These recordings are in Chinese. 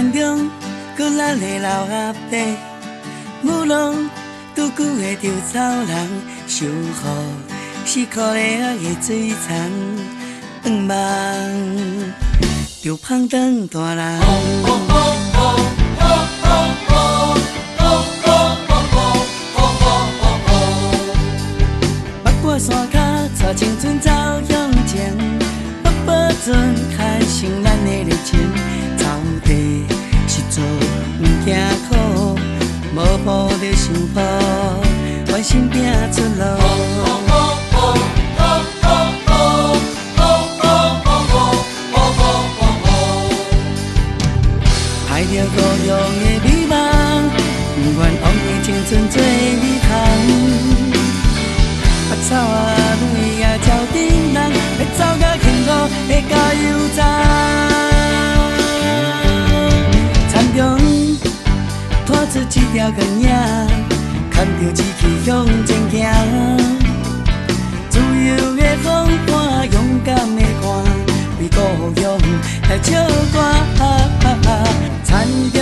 山中搁咱的老阿伯，舞龙拄久的稻草人，守护四苦的阿个水田，黄梦就胖当大人。北过山脚，带青春走向前，北保准看成咱的热情。惊苦，无步着幸福，专心拼出路。害着故乡的美梦，不愿枉费青春做美谈。啊草啊蕊啊鸟顶人，要走甲幸福的加油站。条光影，牵着志气向前行。自由的风帆，勇敢的看，为故乡来唱歌。田 中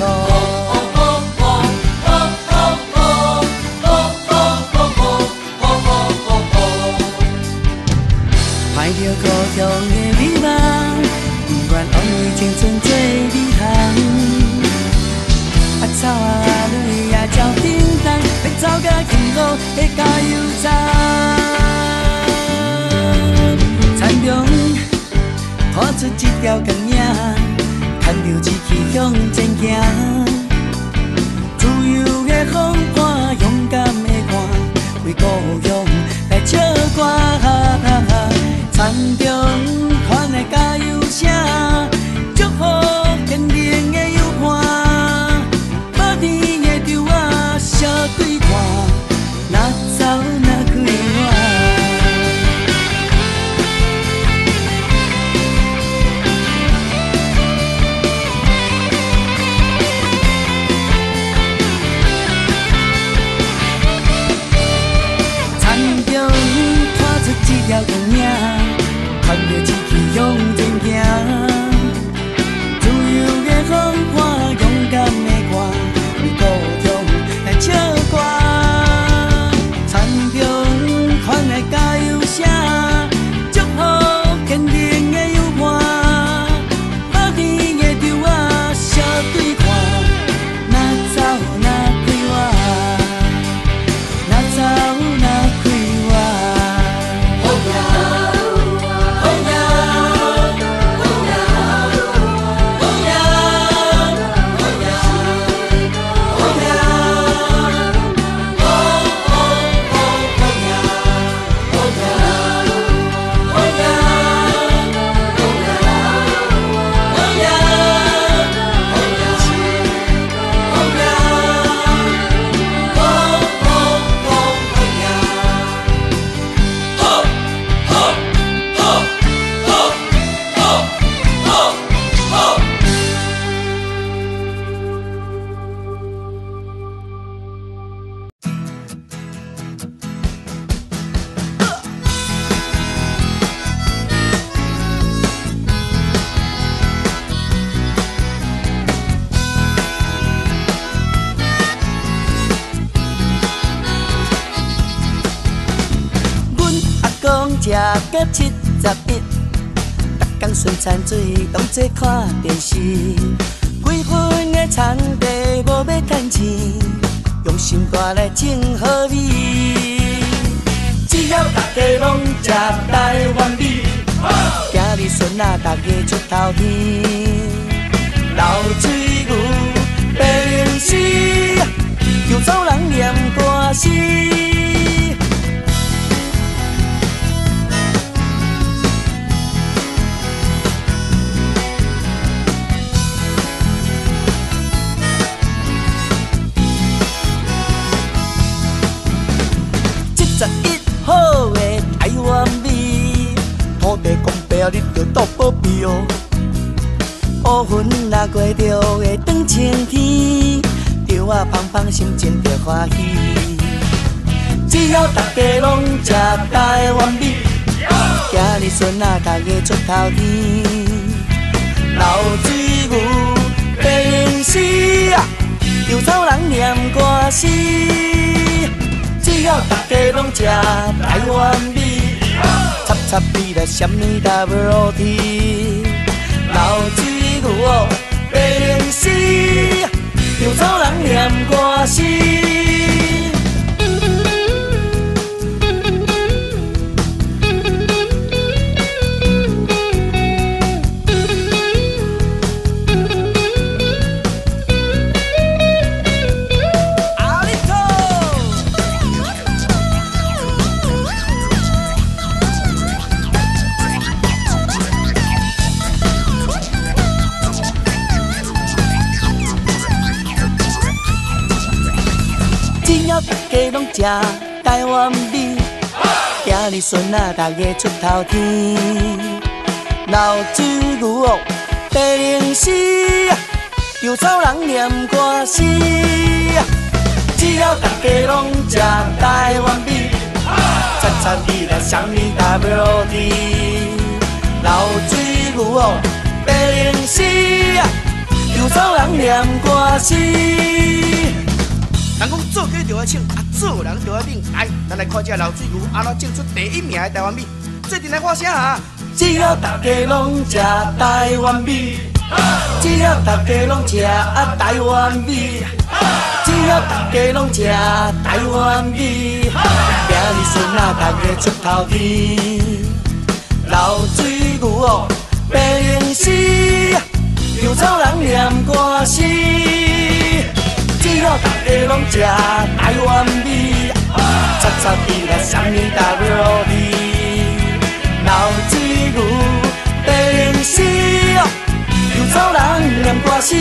出也过七十一，逐工顺田水，同齐看电视。几分的田地无要趁钱，用心下来种好米。只要大家拢食台湾味，今日孙仔逐个出头天。流水牛，电视就走人念歌诗。哦，乌云若过着会转晴天，稻啊芳芳，心情着欢喜。只要大家拢食台湾米，今日孙仔大家出头天。老水牛白龙丝啊，稻草人念歌诗。只要大家拢食台湾米，插插米来什么 W T。老水牛白龙丝，稻草人念歌诗。只要大家拢食台湾米，今日孙仔大家出头天。老酒牛哦，白龙丝，稻草人念歌诗。只要大家拢食台湾米，餐餐地来想你 W D。老酒牛哦，白龙丝，稻草人念歌诗。人讲做鸡就要唱，啊做人就要命。来，咱来看这老水牛，安怎种出第一名的台湾米。最近来发声啊！只要大家拢吃台湾米，只要大家拢吃啊台湾米，只要大家拢吃台湾米，今日孙仔大家出头天。老水牛哦，白龙丝，稻草人念歌诗。只要大家拢食台湾米，擦擦地来什么 W D，老水牛白龙丝，稻草人念歌词。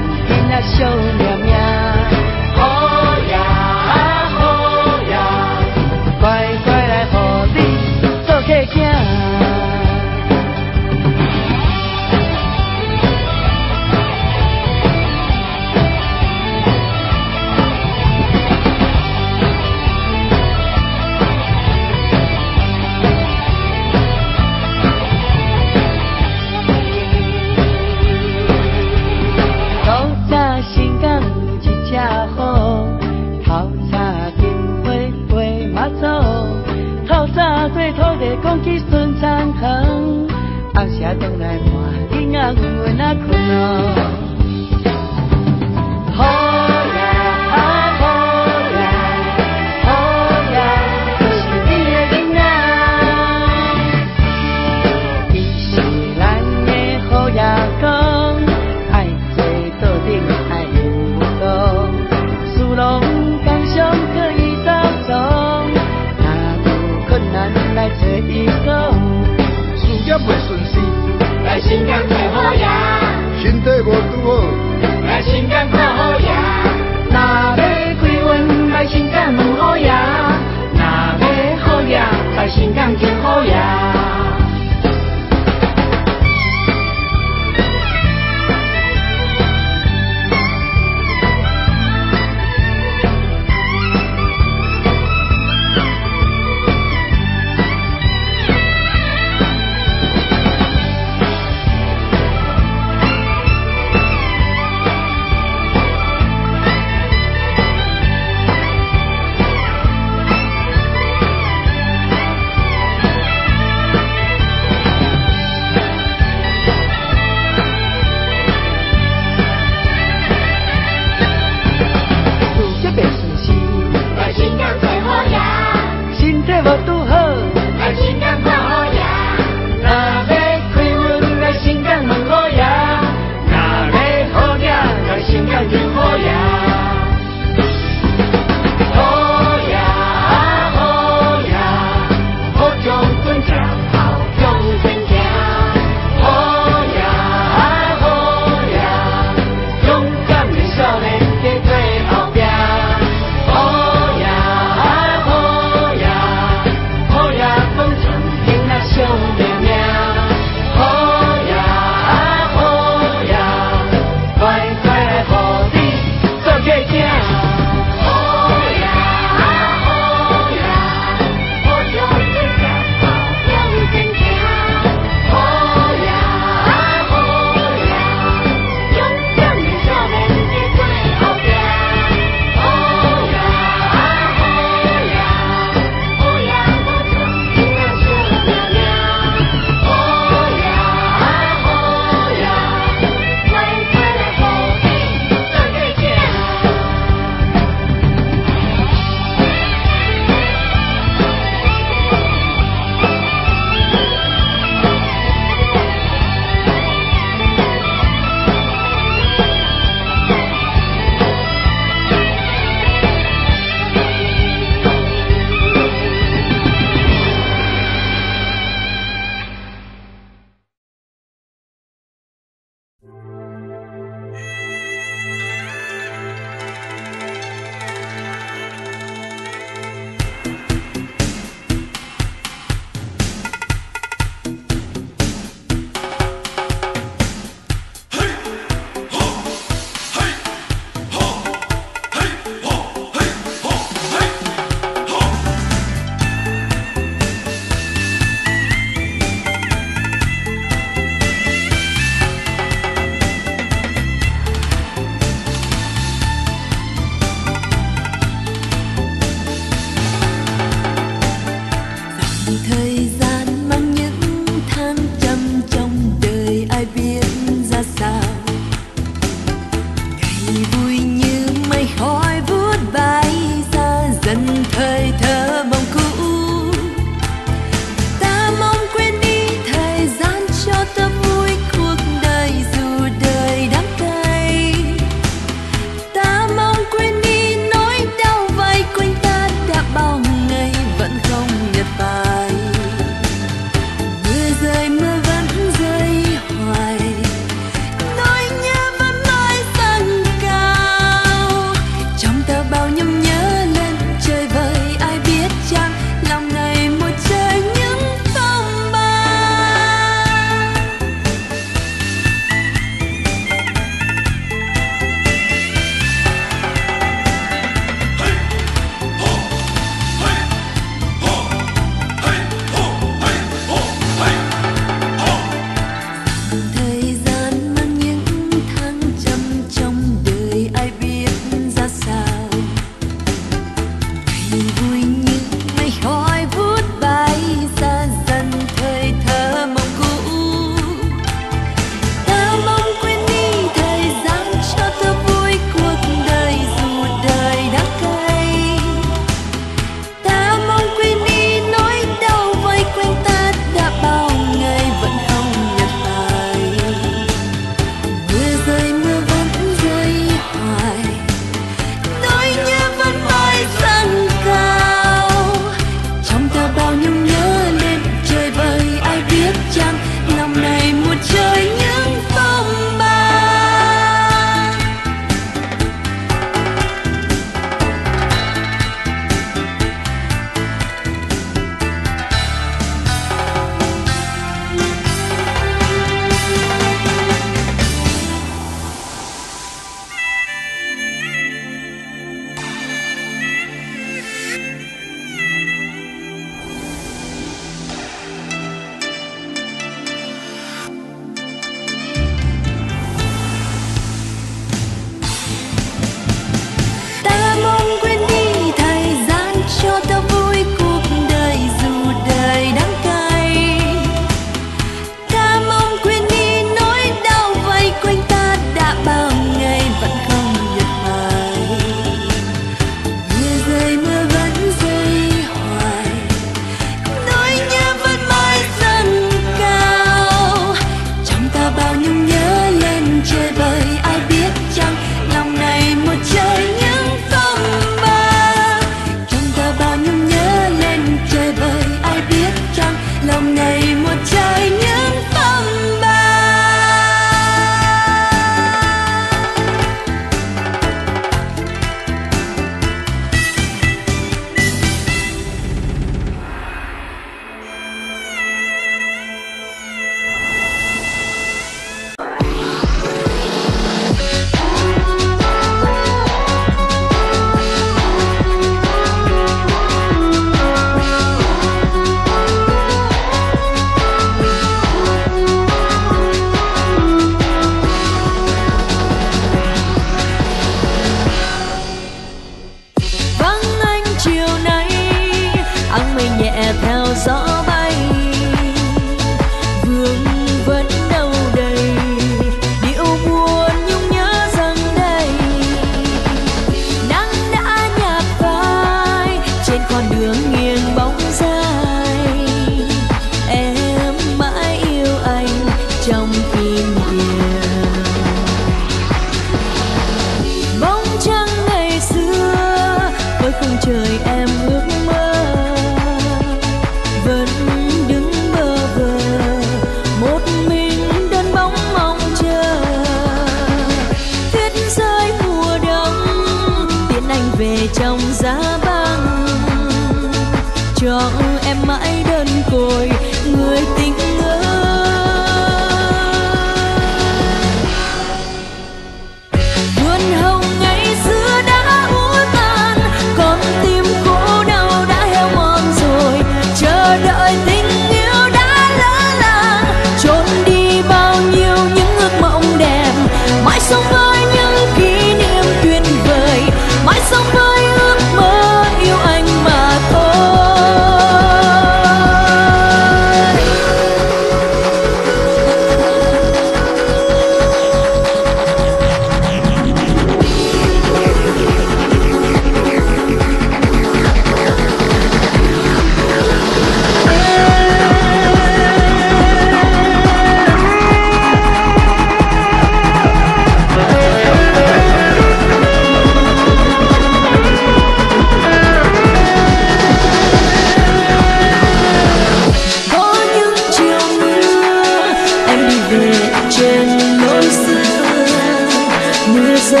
爱情已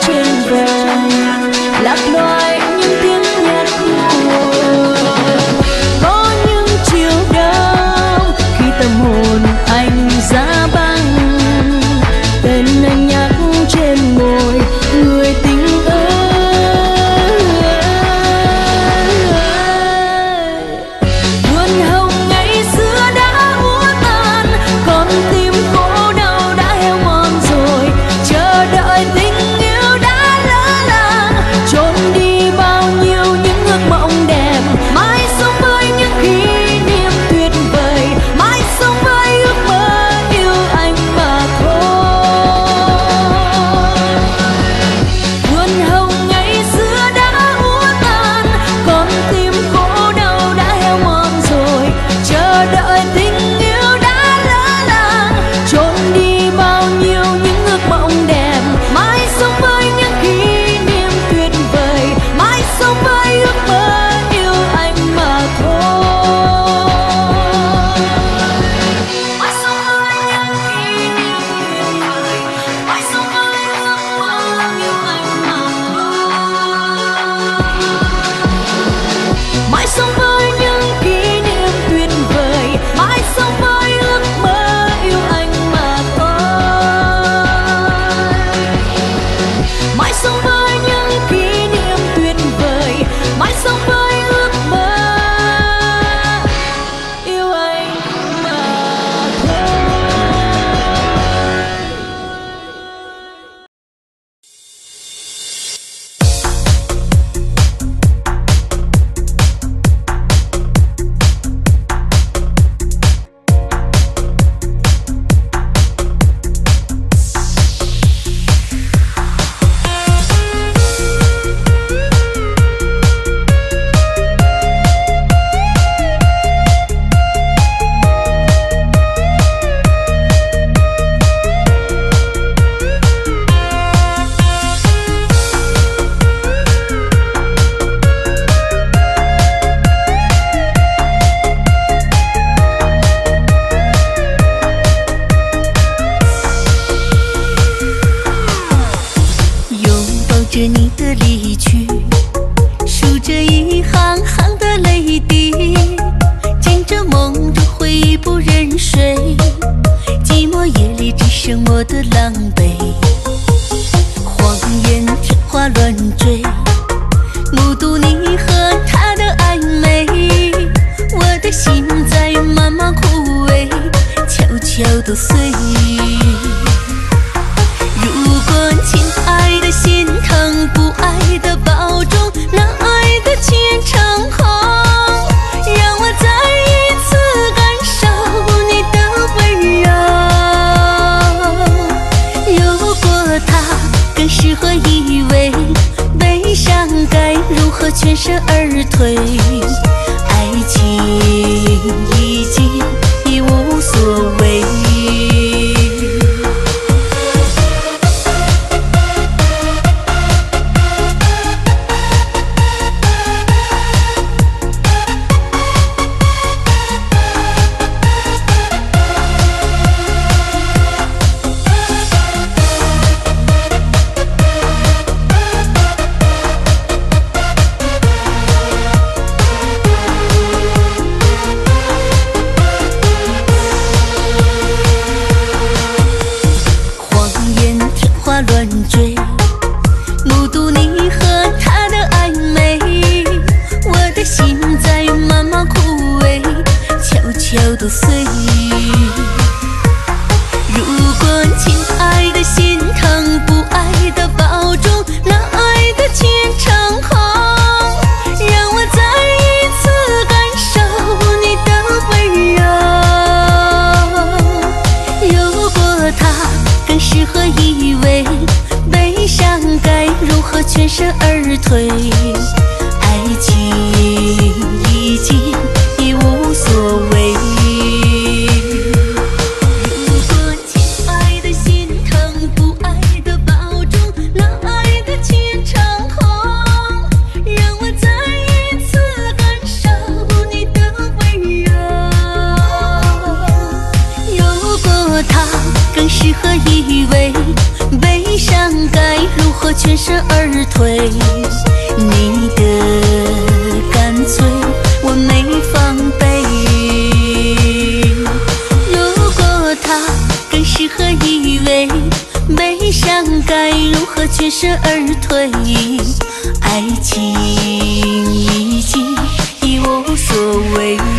经已旧的岁月。全身而退。你的干脆我没防备如果他更适合依偎悲伤该如何全身而退？爱情已经已无所谓。